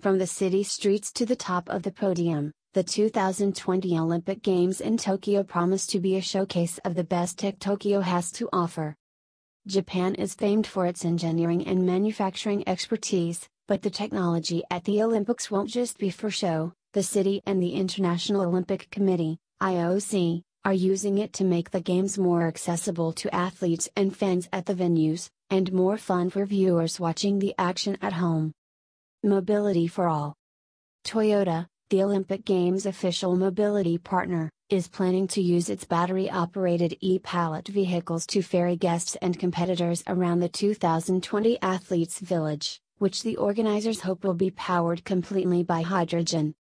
From the city streets to the top of the podium, the 2020 Olympic Games in Tokyo promise to be a showcase of the best tech Tokyo has to offer. Japan is famed for its engineering and manufacturing expertise, but the technology at the Olympics won't just be for show, the city and the International Olympic Committee, IOC, are using it to make the Games more accessible to athletes and fans at the venues, and more fun for viewers watching the action at home. Mobility for All Toyota, the Olympic Games official mobility partner, is planning to use its battery operated e Palette vehicles to ferry guests and competitors around the 2020 Athletes Village, which the organizers hope will be powered completely by hydrogen.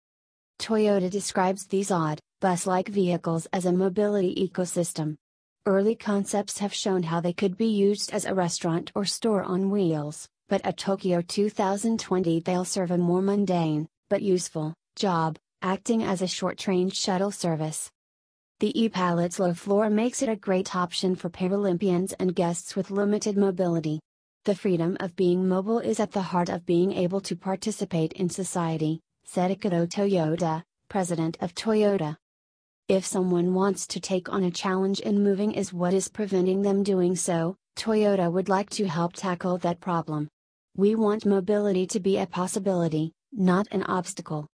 Toyota describes these odd, bus like vehicles as a mobility ecosystem. Early concepts have shown how they could be used as a restaurant or store on wheels, but at Tokyo 2020 they'll serve a more mundane, but useful, job, acting as a short-range shuttle service. The e-Palette's low floor makes it a great option for Paralympians and guests with limited mobility. The freedom of being mobile is at the heart of being able to participate in society, said Akio Toyoda, president of Toyota. If someone wants to take on a challenge in moving is what is preventing them doing so, Toyota would like to help tackle that problem. We want mobility to be a possibility, not an obstacle.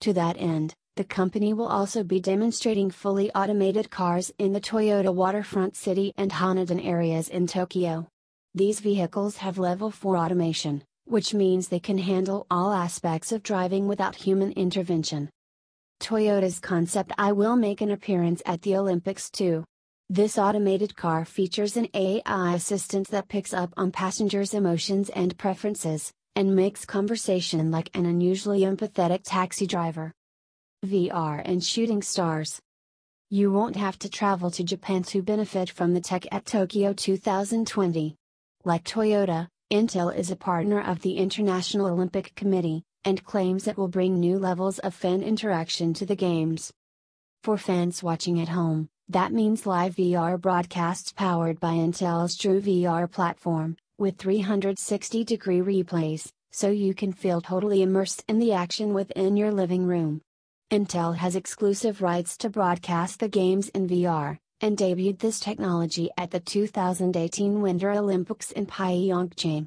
To that end, the company will also be demonstrating fully automated cars in the Toyota Waterfront City and Haneda areas in Tokyo. These vehicles have level 4 automation, which means they can handle all aspects of driving without human intervention. Toyota's concept I will make an appearance at the Olympics too. This automated car features an AI assistant that picks up on passengers' emotions and preferences, and makes conversation like an unusually empathetic taxi driver. VR and shooting stars. You won't have to travel to Japan to benefit from the tech at Tokyo 2020. Like Toyota, Intel is a partner of the International Olympic Committee, and claims it will bring new levels of fan interaction to the Games. For fans watching at home, that means live VR broadcasts powered by Intel's True VR platform, with 360 degree replays, so you can feel totally immersed in the action within your living room. Intel has exclusive rights to broadcast the games in VR, and debuted this technology at the 2018 Winter Olympics in Pyeongchang.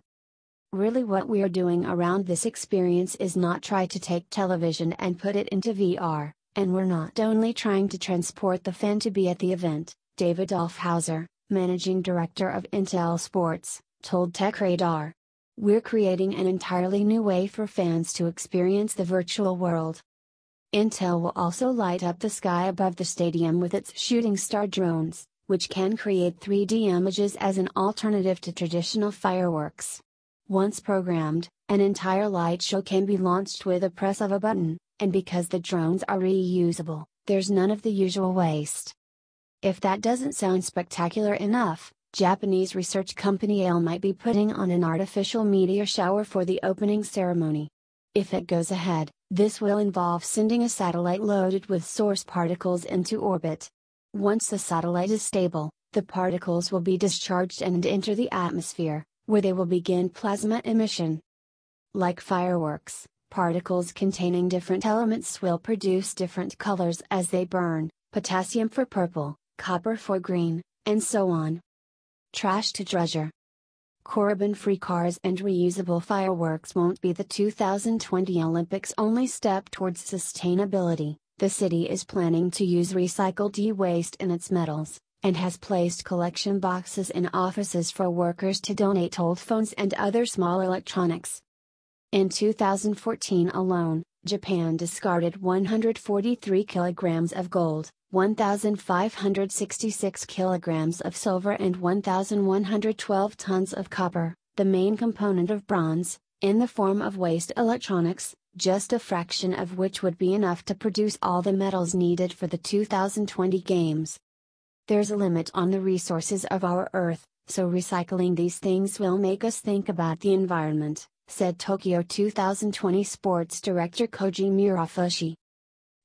Really, what we're doing around this experience is not try to take television and put it into VR, and we're not only trying to transport the fan to be at the event, David Aufhauser, managing director of Intel Sports, told TechRadar. We're creating an entirely new way for fans to experience the virtual world. Intel will also light up the sky above the stadium with its shooting star drones, which can create 3D images as an alternative to traditional fireworks. Once programmed, an entire light show can be launched with a press of a button, and because the drones are reusable, there's none of the usual waste. If that doesn't sound spectacular enough, Japanese research company ALE might be putting on an artificial meteor shower for the opening ceremony. If it goes ahead, this will involve sending a satellite loaded with source particles into orbit. Once the satellite is stable, the particles will be discharged and enter the atmosphere, where they will begin plasma emission. Like fireworks, particles containing different elements will produce different colors as they burn potassium for purple, copper for green, and so on. Trash to treasure. Carbon free cars and reusable fireworks won't be the 2020 Olympics' only step towards sustainability. The city is planning to use recycled e waste in its medals, and has placed collection boxes in offices for workers to donate old phones and other small electronics. In 2014 alone, Japan discarded 143 kilograms of gold, 1,566 kilograms of silver and 1,112 tons of copper, the main component of bronze, in the form of waste electronics, just a fraction of which would be enough to produce all the medals needed for the 2020 Games. There's a limit on the resources of our Earth, so recycling these things will make us think about the environment, said Tokyo 2020 sports director Koji Murofushi.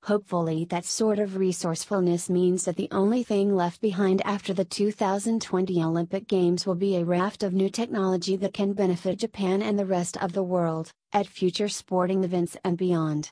Hopefully, that sort of resourcefulness means that the only thing left behind after the 2020 Olympic Games will be a raft of new technology that can benefit Japan and the rest of the world, at future sporting events and beyond.